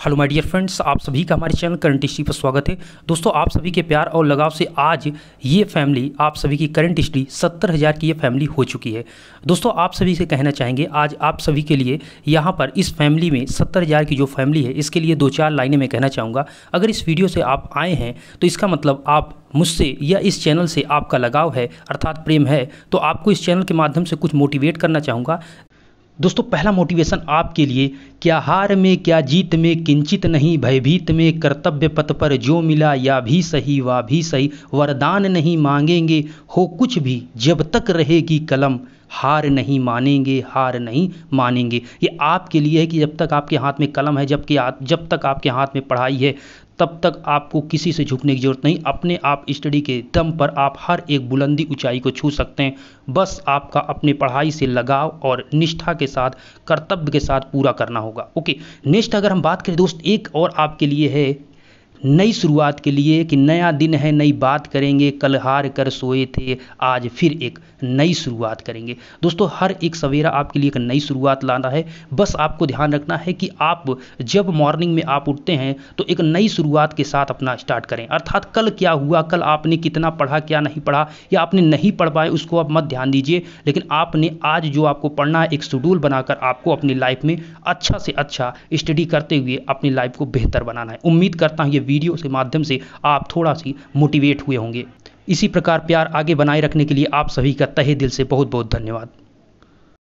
Hello my dear friends आप सभी का हमारे चैनल करंट हिस्ट्री पर स्वागत है। दोस्तों, आप सभी के प्यार और लगाव से आज ये फैमिली आप सभी की करंट हिस्ट्री सत्तर हज़ार की ये फैमिली हो चुकी है। दोस्तों, आप सभी से कहना चाहेंगे, आज आप सभी के लिए यहाँ पर इस फैमिली में सत्तर हज़ार की जो फैमिली है, इसके लिए दो चार लाइनें मैं कहना चाहूँगा। अगर इस वीडियो से आप आए हैं तो इसका मतलब आप मुझसे या इस चैनल से आपका लगाव है, अर्थात प्रेम है तो आपको इस चैनल के माध्यम से कुछ मोटिवेट करना चाहूँगा। दोस्तों, पहला मोटिवेशन आपके लिए, क्या हार में, क्या जीत में, किंचित नहीं, भयभीत में, कर्तव्य पथ पर जो मिला, या भी सही, वा भी सही, वरदान नहीं मांगेंगे, हो कुछ भी, जब तक रहेगी कलम, हार नहीं मानेंगे, हार नहीं मानेंगे। ये आपके लिए है कि जब तक आपके हाथ में कलम है जबकि जब तक आपके हाथ में पढ़ाई है तब तक आपको किसी से झुकने की ज़रूरत नहीं। अपने आप स्टडी के दम पर आप हर एक बुलंदी ऊंचाई को छू सकते हैं। बस आपका अपने पढ़ाई से लगाव और निष्ठा के साथ, कर्तव्य के साथ पूरा करना होगा। ओके, नेक्स्ट अगर हम बात करें दोस्त, एक और आपके लिए है नई शुरुआत के लिए कि नया दिन है, नई बात करेंगे, कल हार कर सोए थे, आज फिर एक नई शुरुआत करेंगे। दोस्तों, हर एक सवेरा आपके लिए एक नई शुरुआत लाना है। बस आपको ध्यान रखना है कि आप जब मॉर्निंग में आप उठते हैं तो एक नई शुरुआत के साथ अपना स्टार्ट करें। अर्थात कल क्या हुआ, कल आपने कितना पढ़ा, क्या नहीं पढ़ा, या आपने नहीं पढ़ पाए, उसको आप मत ध्यान दीजिए। लेकिन आपने आज जो आपको पढ़ना है, एक शेड्यूल बनाकर आपको अपनी लाइफ में अच्छा से अच्छा स्टडी करते हुए अपनी लाइफ को बेहतर बनाना है। उम्मीद करता हूँ ये वीडियो के माध्यम से आप थोड़ा सी मोटिवेट हुए होंगे। इसी प्रकार प्यार आगे बनाए रखने के लिए आप सभी का तहे दिल से बहुत बहुत धन्यवाद।